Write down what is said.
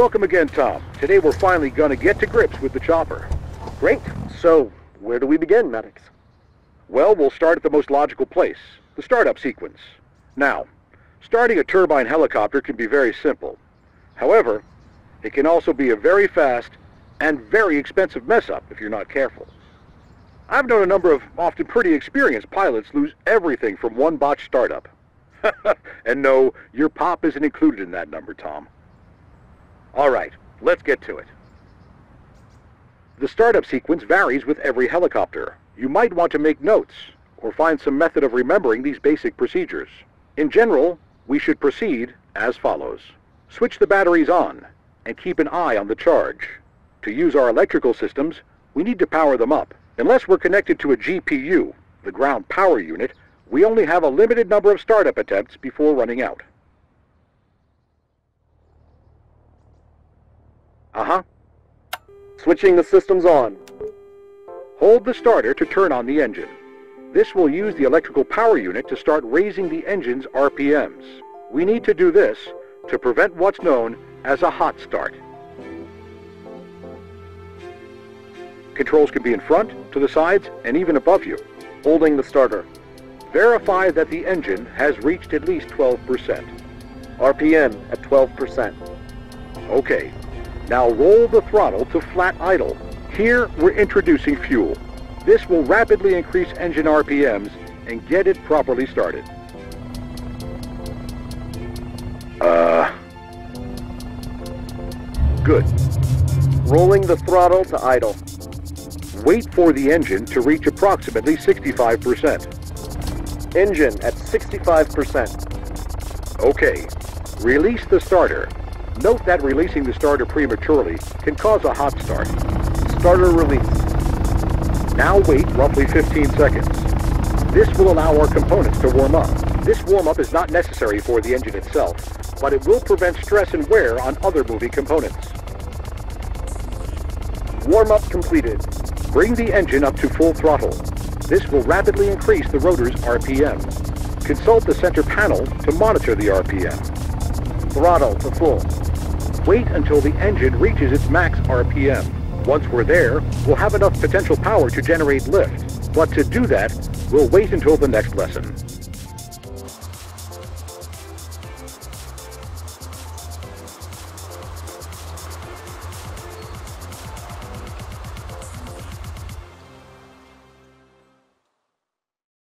Welcome again, Tom. Today we're finally gonna get to grips with the chopper. Great. So, where do we begin, Maddox? Well, we'll start at the most logical place, the startup sequence. Now, starting a turbine helicopter can be very simple. However, it can also be a very fast and very expensive mess-up if you're not careful. I've known a number of often pretty experienced pilots lose everything from one botched startup. and no, your pop isn't included in that number, Tom. All right, let's get to it. The startup sequence varies with every helicopter. You might want to make notes, or find some method of remembering these basic procedures. In general, we should proceed as follows. Switch the batteries on, and keep an eye on the charge. To use our electrical systems, we need to power them up. Unless we're connected to a GPU, the ground power unit, we only have a limited number of startup attempts before running out. Uh-huh. Switching the systems on. Hold the starter to turn on the engine. This will use the electrical power unit to start raising the engine's RPMs. We need to do this to prevent what's known as a hot start. Controls can be in front, to the sides, and even above you. Holding the starter. Verify that the engine has reached at least 12%. RPM at 12%. Okay. Now roll the throttle to flat idle. Here, we're introducing fuel. This will rapidly increase engine RPMs and get it properly started. Uh... Good. Rolling the throttle to idle. Wait for the engine to reach approximately 65%. Engine at 65%. Okay. Release the starter. Note that releasing the starter prematurely can cause a hot start. Starter release. Now wait roughly 15 seconds. This will allow our components to warm up. This warm-up is not necessary for the engine itself, but it will prevent stress and wear on other moving components. Warm-up completed. Bring the engine up to full throttle. This will rapidly increase the rotor's RPM. Consult the center panel to monitor the RPM. Throttle to full. Wait until the engine reaches its max RPM. Once we're there, we'll have enough potential power to generate lift. But to do that, we'll wait until the next lesson.